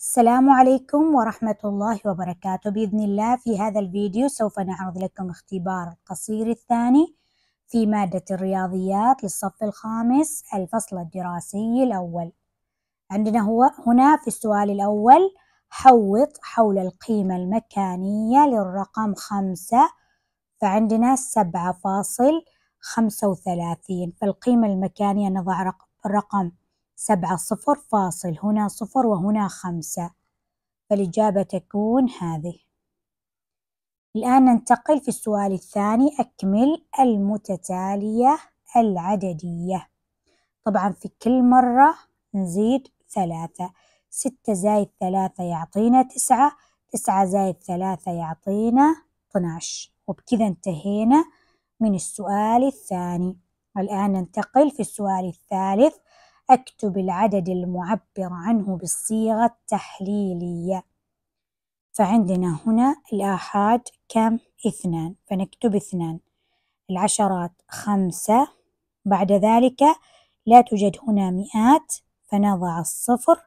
السلام عليكم ورحمة الله وبركاته. بإذن الله في هذا الفيديو سوف نعرض لكم اختبار القصير الثاني في مادة الرياضيات للصف الخامس الفصل الدراسي الأول. عندنا هو هنا في السؤال الأول حوط حول القيمة المكانية للرقم خمسة. فعندنا سبعة فاصل خمسة وثلاثين فالقيمة المكانية نضع رقم سبعة صفر فاصل هنا صفر وهنا خمسة. فالإجابة تكون هذه. الآن ننتقل في السؤال الثاني أكمل المتتالية العددية. طبعا في كل مرة نزيد ثلاثة. ستة زائد ثلاثة يعطينا تسعة. تسعة زائد ثلاثة يعطينا 12 وبكذا انتهينا من السؤال الثاني. الآن ننتقل في السؤال الثالث. أكتب العدد المعبر عنه بالصيغة التحليلية. فعندنا هنا الآحاد كم؟ اثنان. فنكتب اثنان. العشرات خمسة. بعد ذلك لا توجد هنا مئات فنضع الصفر.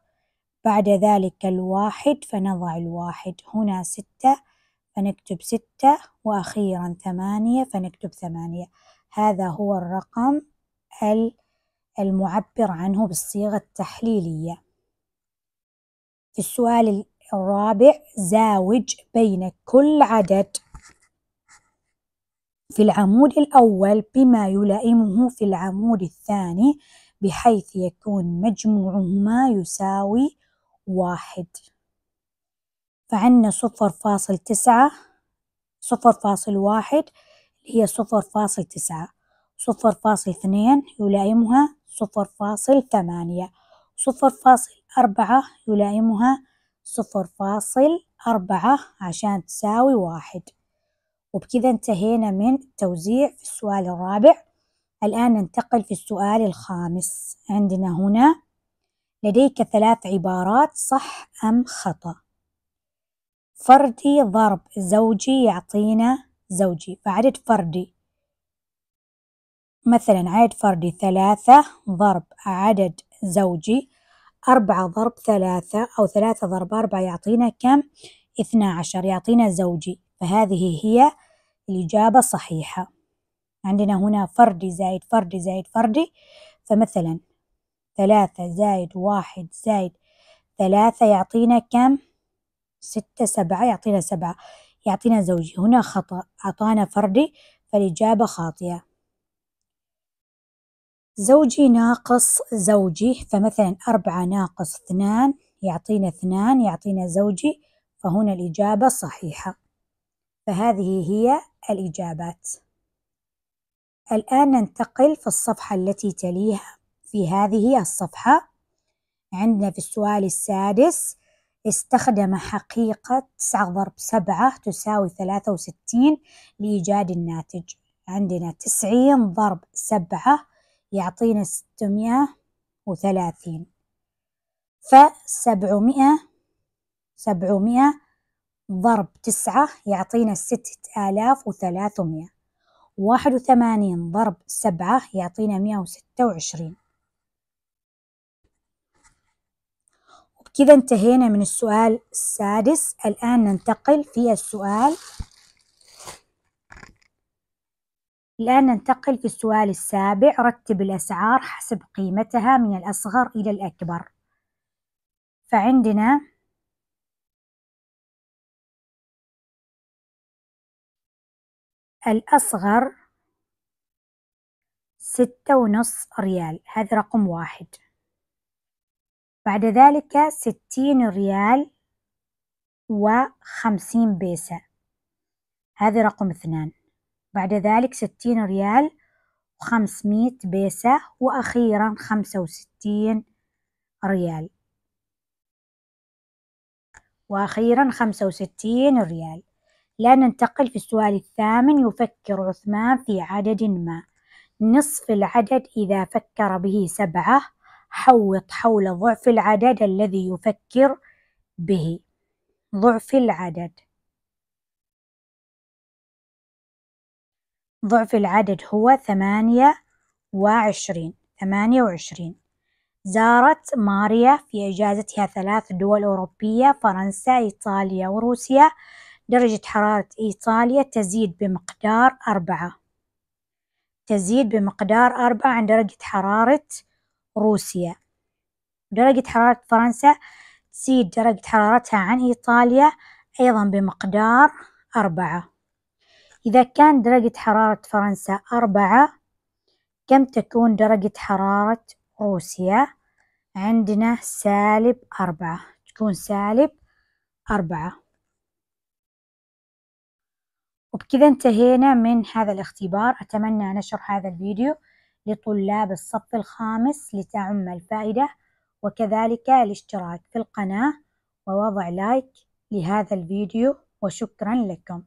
بعد ذلك الواحد فنضع الواحد. هنا ستة فنكتب ستة. وأخيرا ثمانية فنكتب ثمانية. هذا هو الرقم المعبر عنه بالصيغة التحليلية. في السؤال الرابع زاوج بين كل عدد. في العمود الأول بما يلائمه في العمود الثاني بحيث يكون مجموعهما يساوي واحد. فعندنا صفر فاصل تسعة صفر فاصل واحد هي صفر فاصل تسعة. صفر فاصل اثنين يلائمها صفر فاصل ثمانية. صفر فاصل أربعة يلائمها صفر فاصل أربعة عشان تساوي واحد. وبكذا انتهينا من التوزيع في السؤال الرابع. الآن ننتقل في السؤال الخامس. عندنا هنا لديك ثلاث عبارات صح أم خطأ؟ فردي ضرب زوجي يعطينا زوجي. فعدد فردي مثلا عدد فردي ثلاثة ضرب عدد زوجي أربعة ضرب ثلاثة أو ثلاثة ضرب أربعة يعطينا كم؟ اثنا عشر يعطينا زوجي. فهذه هي الإجابة صحيحة عندنا هنا فردي زائد فردي زائد فردي. فمثلا ثلاثة زائد واحد زائد ثلاثة يعطينا كم؟ ستة سبعة يعطينا سبعة يعطينا زوجي. هنا خطأ أعطانا فردي فالإجابة خاطئة. زوجي ناقص زوجي فمثلا أربعة ناقص اثنان يعطينا اثنان يعطينا زوجي فهنا الإجابة صحيحة. فهذه هي الإجابات. الآن ننتقل في الصفحة التي تليها في هذه الصفحة. عندنا في السؤال السادس استخدم حقيقة تسعة ضرب سبعة تساوي ثلاثة وستين لإيجاد الناتج. عندنا تسعين ضرب سبعة يعطينا ستمائة وثلاثين. فسبعمائة سبعمائة ضرب تسعة يعطينا ستة آلاف وثلاثمائة. واحد وثمانين ضرب سبعة يعطينا مئة وستة وعشرين. وبكذا انتهينا من السؤال السادس. الآن ننتقل في السؤال الآن ننتقل في السؤال السابع. رتب الأسعار حسب قيمتها من الأصغر إلى الأكبر. فعندنا الأصغر ستة ونص ريال. هذا رقم واحد. بعد ذلك ستين ريال وخمسين بيسة. هذا رقم اثنان. بعد ذلك ستين ريال وخمسمية بيسة وأخيرا خمسة وستين ريال. وأخيرا خمسة وستين ريال. لا ننتقل في السؤال الثامن يفكر عثمان في عدد ما. نصف العدد إذا فكر به سبعة حوط حول ضعف العدد الذي يفكر به. ضعف العدد. ضعف العدد هو ثمانية وعشرين ثمانية وعشرين. زارت ماريا في إجازتها ثلاث دول أوروبية فرنسا إيطاليا وروسيا. درجة حرارة إيطاليا تزيد بمقدار أربعة. تزيد بمقدار أربعة عن درجة حرارة روسيا. درجة حرارة فرنسا تزيد درجة حرارتها عن إيطاليا أيضا بمقدار أربعة. إذا كان درجة حرارة فرنسا أربعة كم تكون درجة حرارة روسيا؟ عندنا سالب أربعة تكون سالب أربعة. وبكذا انتهينا من هذا الاختبار. أتمنى نشر هذا الفيديو لطلاب الصف الخامس لتعم الفائدة وكذلك الاشتراك في القناة ووضع لايك لهذا الفيديو وشكرا لكم.